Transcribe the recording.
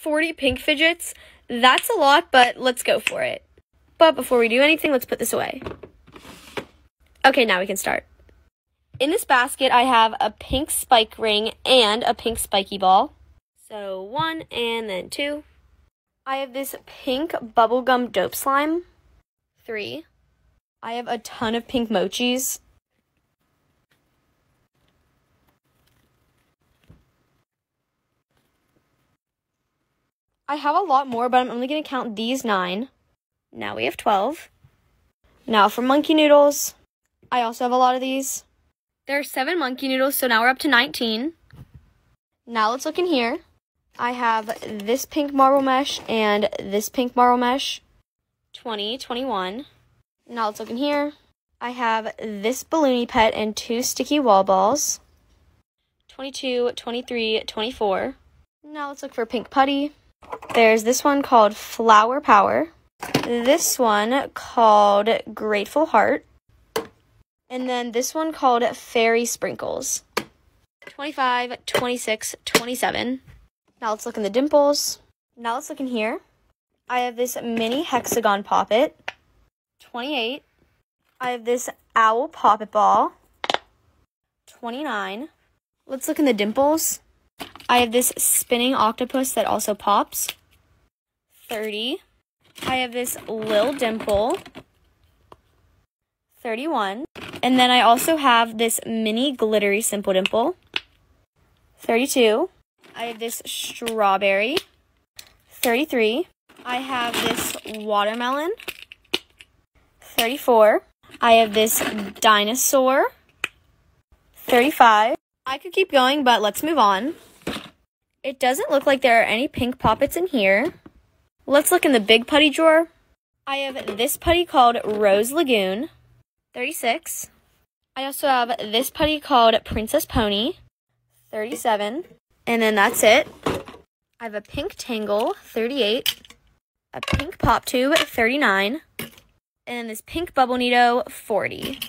40 pink fidgets. That's a lot, but let's go for it. But before we do anything, let's put this away. Okay, now we can start. In this basket, I have a pink spike ring and a pink spiky ball. So one and then two. I have this pink bubblegum dope slime. Three. I have a ton of pink mochis. I have a lot more, but I'm only going to count these nine. Now we have 12. Now for monkey noodles. I also have a lot of these. There are seven monkey noodles, so now we're up to 19. Now let's look in here. I have this pink marble mesh and this pink marble mesh. 20, 21. Now let's look in here. I have this balloony pet and two sticky wall balls. 22, 23, 24. Now let's look for pink putty. There's this one called Flower Power. This one called Grateful Heart. And then this one called Fairy Sprinkles. 25, 26, 27. Now let's look in the dimples. Now let's look in here. I have this mini hexagon poppet. 28. I have this owl poppet ball. 29. Let's look in the dimples. I have this spinning octopus that also pops. 30. I have this Lil Dimple. 31. And then I also have this mini glittery Simple Dimple. 32. I have this strawberry. 33. I have this watermelon. 34. I have this dinosaur. 35. I could keep going, but let's move on. It doesn't look like there are any pink poppets in here. Let's look in the big putty drawer. I have this putty called Rose Lagoon. 36. I also have this putty called Princess Pony. 37. And then that's it. I have a pink tangle, 38. A pink pop tube, 39. And then this pink bubble Nee Doh, 40.